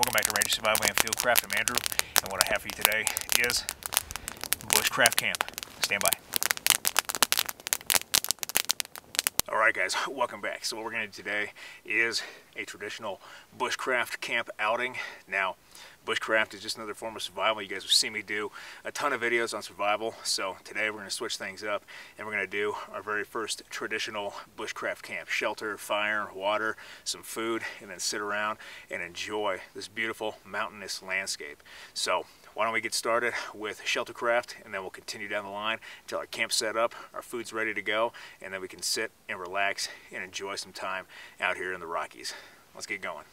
Welcome back to Ranger Survival and Fieldcraft. I'm Andrew, and what I have for you today is Bushcraft Camp. Stand by. Alright guys, welcome back. So what we're going to do today is a traditional bushcraft camp outing. Now, bushcraft is just another form of survival. You guys have seen me do a ton of videos on survival. So today we're going to switch things up and we're going to do our very first traditional bushcraft camp. Shelter, fire, water, some food, and then sit around and enjoy this beautiful mountainous landscape. So why don't we get started with sheltercraft and then we'll continue down the line until our camp's set up, our food's ready to go, and then we can sit and relax and enjoy some time out here in the Rockies. Let's get going.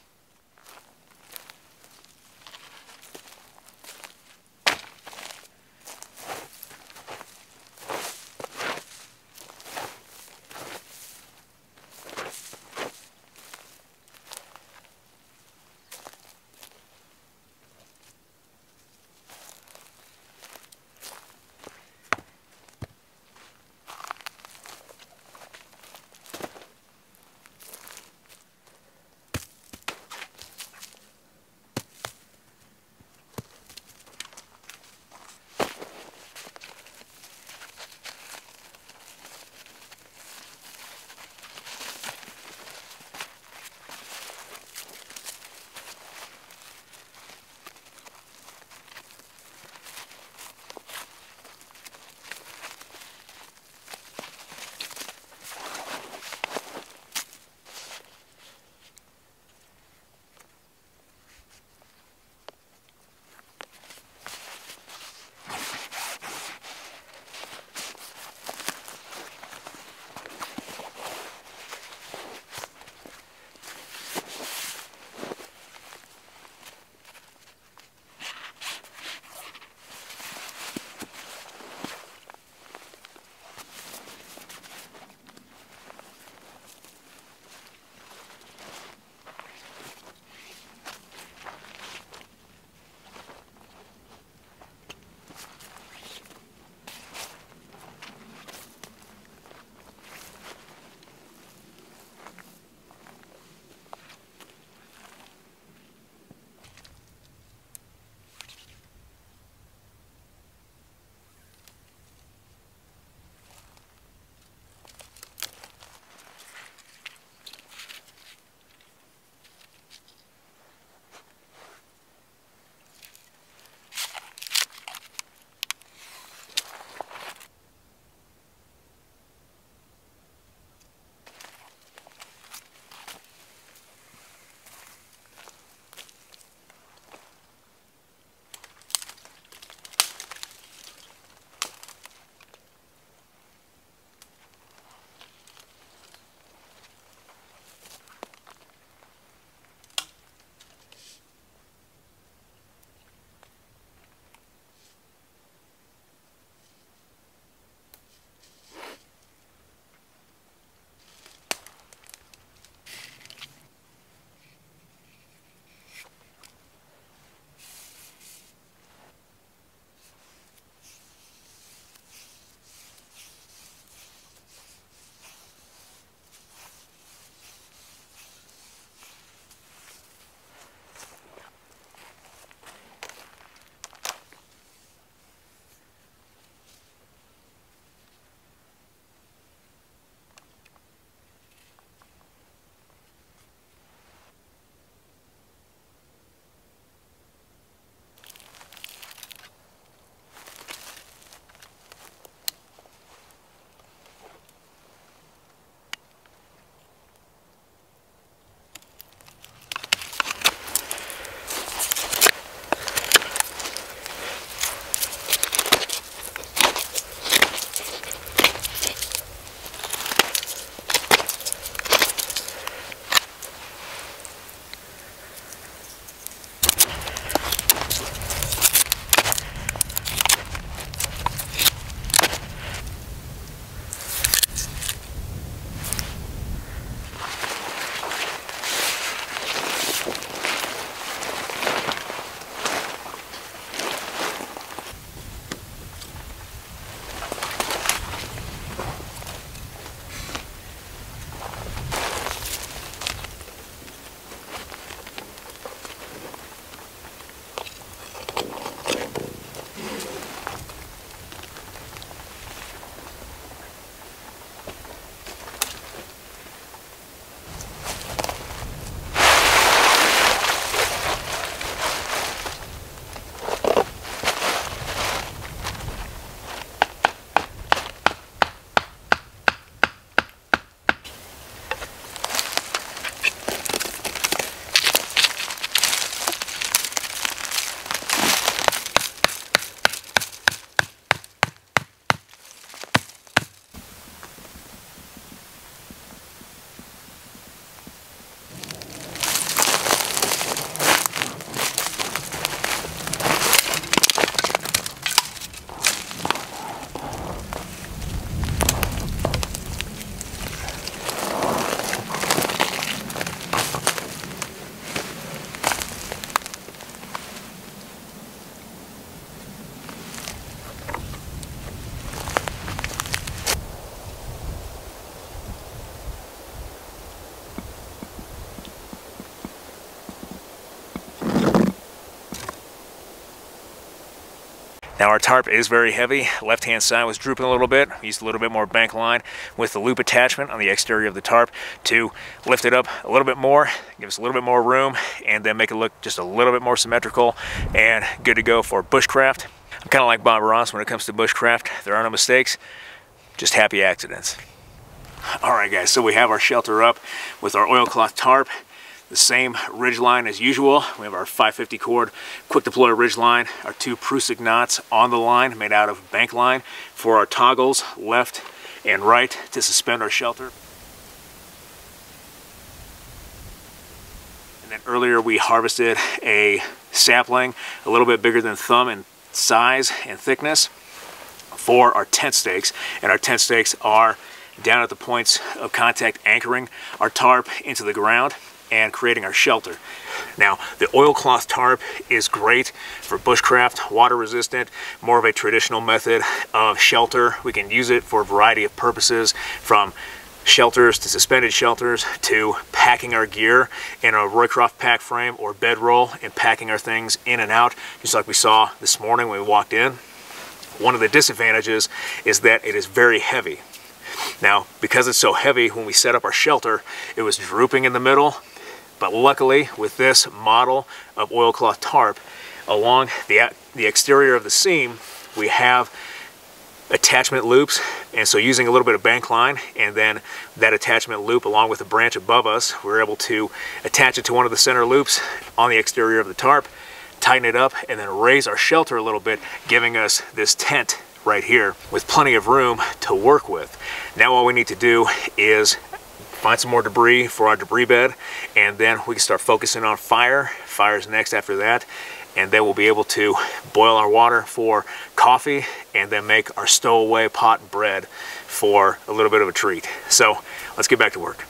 Now our tarp is very heavy. Left hand side was drooping a little bit. Used a little bit more bank line with the loop attachment on the exterior of the tarp to lift it up a little bit more, give us a little bit more room, and then make it look just a little bit more symmetrical and good to go for bushcraft. I'm kind of like Bob Ross when it comes to bushcraft. There are no mistakes, just happy accidents. All right guys, so we have our shelter up with our oilcloth tarp the same ridge line as usual. We have our 550 cord quick deploy ridge line, our two Prusik knots on the line made out of bank line for our toggles left and right to suspend our shelter. And then earlier we harvested a sapling a little bit bigger than thumb in size and thickness for our tent stakes. And our tent stakes are down at the points of contact anchoring our tarp into the ground and creating our shelter. Now, the oilcloth tarp is great for bushcraft, water resistant, more of a traditional method of shelter. We can use it for a variety of purposes from shelters to suspended shelters to packing our gear in a Roycroft pack frame or bedroll and packing our things in and out, just like we saw this morning when we walked in. One of the disadvantages is that it is very heavy. Now, because it's so heavy, when we set up our shelter, it was drooping in the middle but luckily, with this model of oilcloth tarp, along the, the exterior of the seam, we have attachment loops. And so using a little bit of bank line and then that attachment loop along with the branch above us we're able to attach it to one of the center loops on the exterior of the tarp tighten it up and then raise our shelter a little bit giving us this tent right here with plenty of room to work with. Now all we need to do is find some more debris for our debris bed, and then we can start focusing on fire. Fire's next after that, and then we'll be able to boil our water for coffee and then make our stowaway pot bread for a little bit of a treat. So let's get back to work.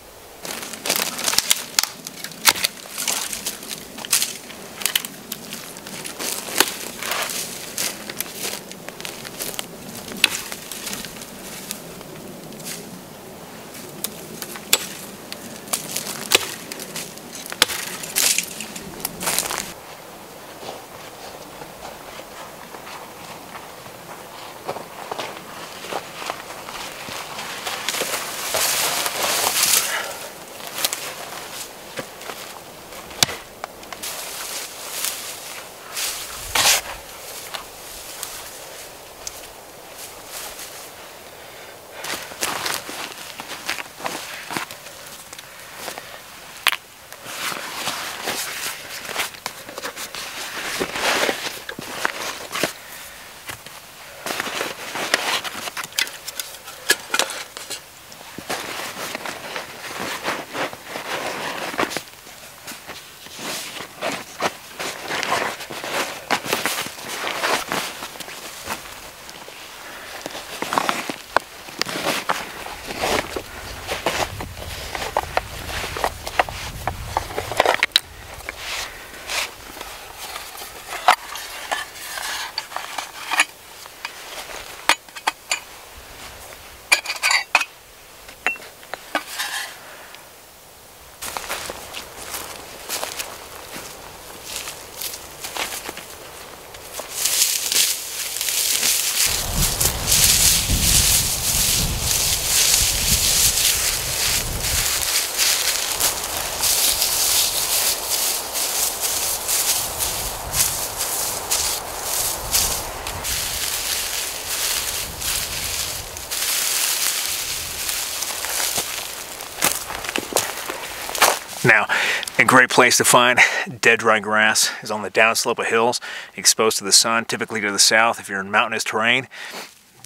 Great place to find dead dry grass is on the downslope of hills, exposed to the sun, typically to the south if you're in mountainous terrain.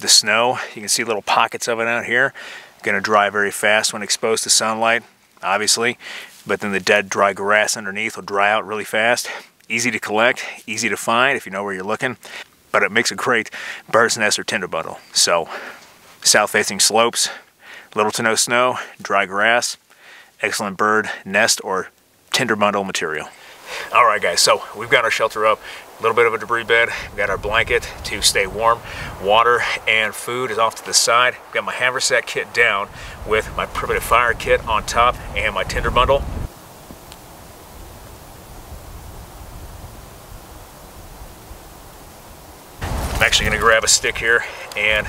The snow, you can see little pockets of it out here. Going to dry very fast when exposed to sunlight, obviously, but then the dead dry grass underneath will dry out really fast. Easy to collect, easy to find if you know where you're looking, but it makes a great bird's nest or tinder bundle. So, south-facing slopes, little to no snow, dry grass, excellent bird nest or tinder bundle material. All right, guys, so we've got our shelter up, a little bit of a debris bed. We've got our blanket to stay warm. Water and food is off to the side. I've got my haversack kit down with my primitive fire kit on top and my tinder bundle. I'm actually to grab a stick here and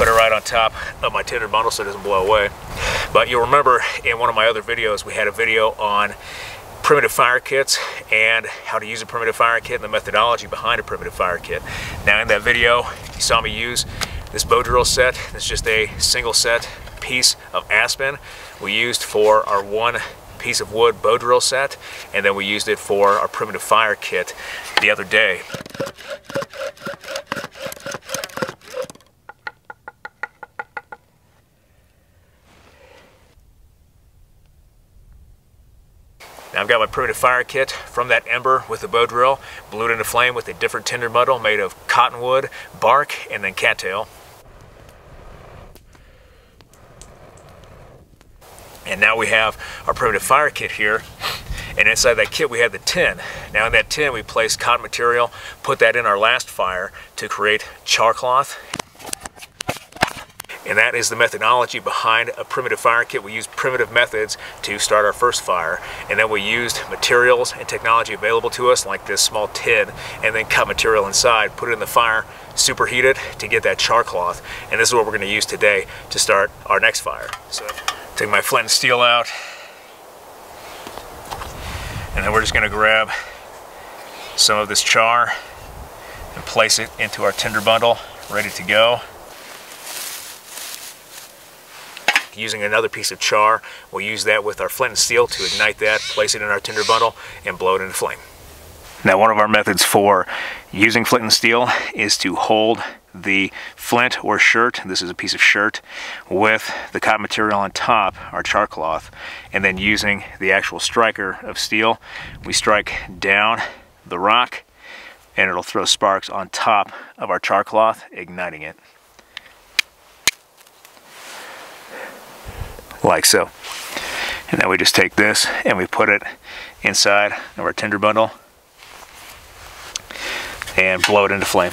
put it right on top of my tinder bundle so it doesn't blow away. But you'll remember in one of my other videos, we had a video on primitive fire kits and how to use a primitive fire kit and the methodology behind a primitive fire kit. Now in that video, you saw me use this bow drill set. It's just a single set piece of aspen we used for our one piece of wood bow drill set and then we used it for our primitive fire kit the other day. Got my primitive fire kit from that ember with the bow drill, blew it into flame with a different tinder bundle made of cottonwood, bark, and then cattail. And now we have our primitive fire kit here. And inside that kit we have the tin. Now in that tin we placed cotton material, put that in our last fire to create char cloth and that is the methodology behind a primitive fire kit. We used primitive methods to start our first fire, and then we used materials and technology available to us, like this small tin, and then cut material inside, put it in the fire, superheat it to get that char cloth, and this is what we're going to use today to start our next fire. So, take my flint and steel out, and then we're just going to grab some of this char and place it into our tinder bundle, ready to go. Using another piece of char. We'll use that with our flint and steel to ignite that, place it in our tinder bundle, and blow it into flame. Now one of our methods for using flint and steel is to hold the flint or chert, this is a piece of chert, with the cotton material on top, our char cloth, and then using the actual striker of steel, we strike down the rock and it'll throw sparks on top of our char cloth, igniting it. Like so. And then we just take this and we put it inside of our tinder bundle and blow it into flame.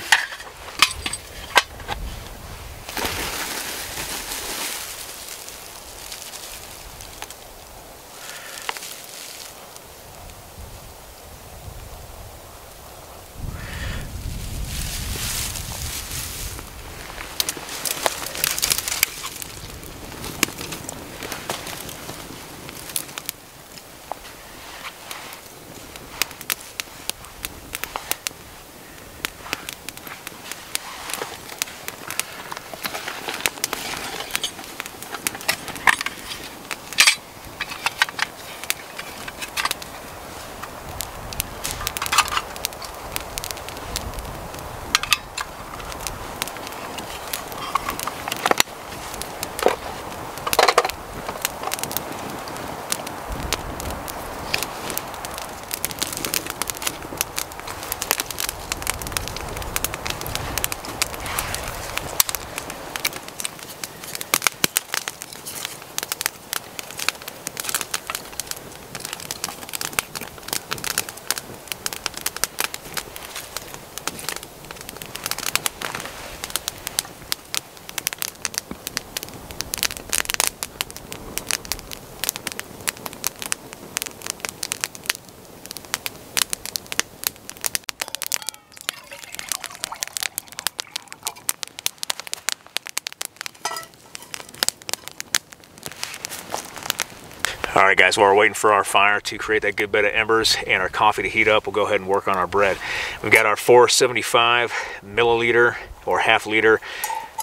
All right, guys, while we're waiting for our fire to create that good bed of embers and our coffee to heat up, we'll go ahead and work on our bread. We've got our 475 milliliter or half liter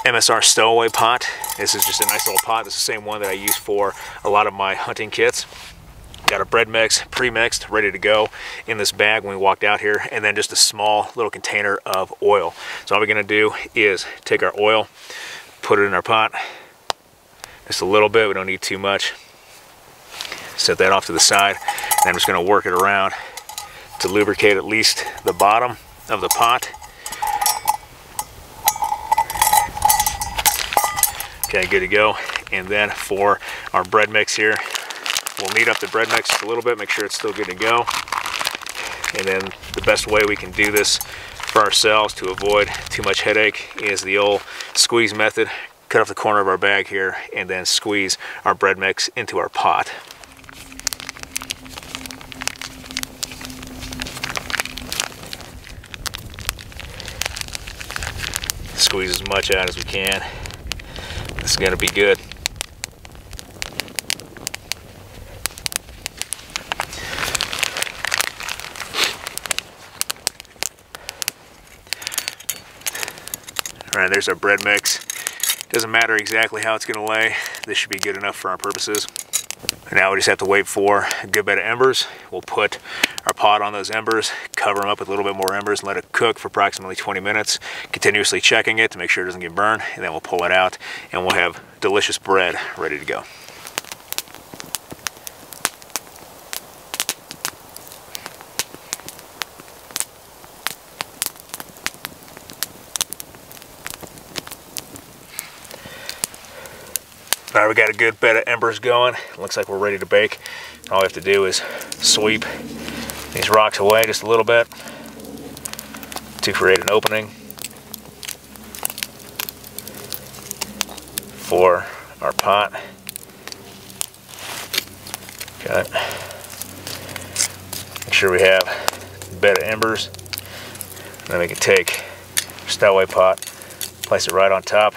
MSR stowaway pot. This is just a nice little pot. This is the same one that I use for a lot of my hunting kits. Got a bread mix, pre-mixed, ready to go in this bag when we walked out here, and then just a small little container of oil. So all we're gonna do is take our oil, put it in our pot, just a little bit, we don't need too much set that off to the side and I'm just going to work it around to lubricate at least the bottom of the pot. Okay good to go. And then for our bread mix here we'll knead up the bread mix a little bit make sure it's still good to go. And then the best way we can do this for ourselves to avoid too much headache is the old squeeze method. Cut off the corner of our bag here and then squeeze our bread mix into our pot squeeze as much out as we can. This is gonna be good. All right, there's our bread mix. Doesn't matter exactly how it's gonna lay. This should be good enough for our purposes. Now we just have to wait for a good bed of embers. We'll put our pot on those embers, cover them up with a little bit more embers and let it cook for approximately 20 minutes, continuously checking it to make sure it doesn't get burned, and then we'll pull it out and we'll have delicious bread ready to go. All right, we got a good bed of embers going. Looks like we're ready to bake. All we have to do is sweep these rocks away just a little bit to create an opening for our pot. Okay. Make sure we have a bed of embers. Then we can take our Stowaway pot, place it right on top,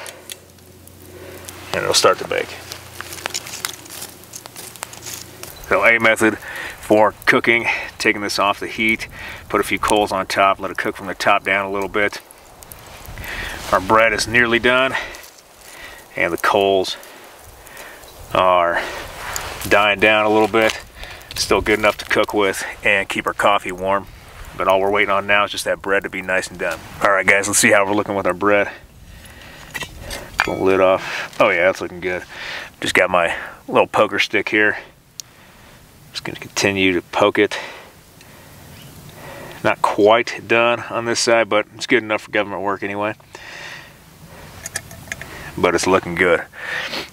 and it'll start to bake. So a method for cooking, taking this off the heat, put a few coals on top, let it cook from the top down a little bit. Our bread is nearly done and the coals are dying down a little bit. Still good enough to cook with and keep our coffee warm. But all we're waiting on now is just that bread to be nice and done. All right guys, let's see how we're looking with our bread the lid off. Oh yeah, that's looking good. Just got my little poker stick here. Just gonna continue to poke it. Not quite done on this side, but it's good enough for government work anyway. But it's looking good.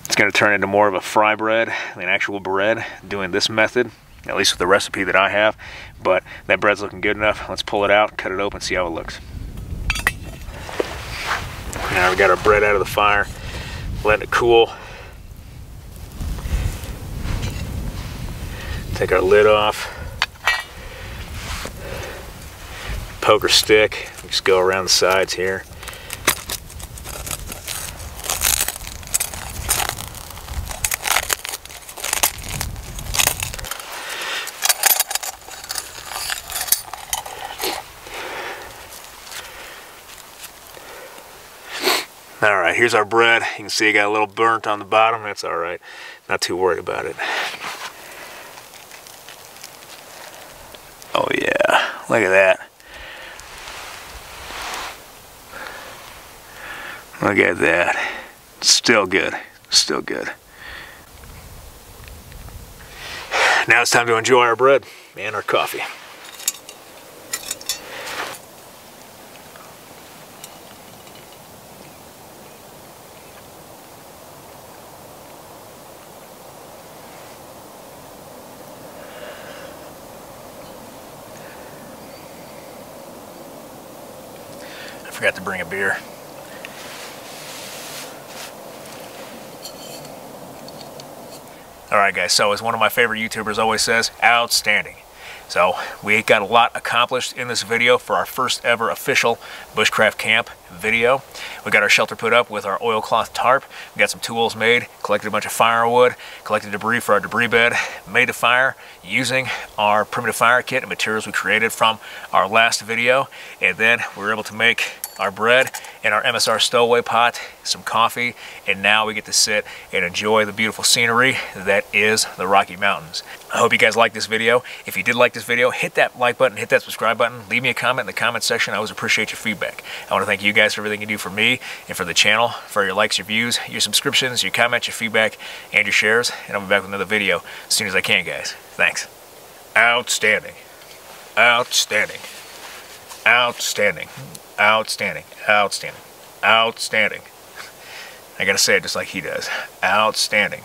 It's gonna turn into more of a fry bread than actual bread doing this method, at least with the recipe that I have. But that bread's looking good enough. Let's pull it out, cut it open, see how it looks. Now we got our bread out of the fire, letting it cool. Take our lid off. Poker stick, just go around the sides here. All right, here's our bread. You can see it got a little burnt on the bottom. That's all right. Not too worried about it. Oh yeah, look at that. Look at that. Still good. Still good. Now it's time to enjoy our bread and our coffee. I forgot to bring a beer. Alright guys, so as one of my favorite YouTubers always says, outstanding. So we got a lot accomplished in this video for our first ever official bushcraft camp video. We got our shelter put up with our oilcloth tarp. We got some tools made, collected a bunch of firewood, collected debris for our debris bed, made a fire using our primitive fire kit and materials we created from our last video. And then we were able to make our bread in our MSR stowaway pot, some coffee, and now we get to sit and enjoy the beautiful scenery that is the Rocky Mountains. I hope you guys like this video. If you did like this video, hit that like button, hit that subscribe button, leave me a comment in the comment section. I always appreciate your feedback. I want to thank you guys for everything you do for me and for the channel, for your likes, your views, your subscriptions, your comments, your feedback, and your shares. And I'll be back with another video as soon as I can, guys. Thanks. Outstanding. Outstanding. Outstanding. Outstanding. Outstanding. Outstanding. I gotta say it just like he does. Outstanding.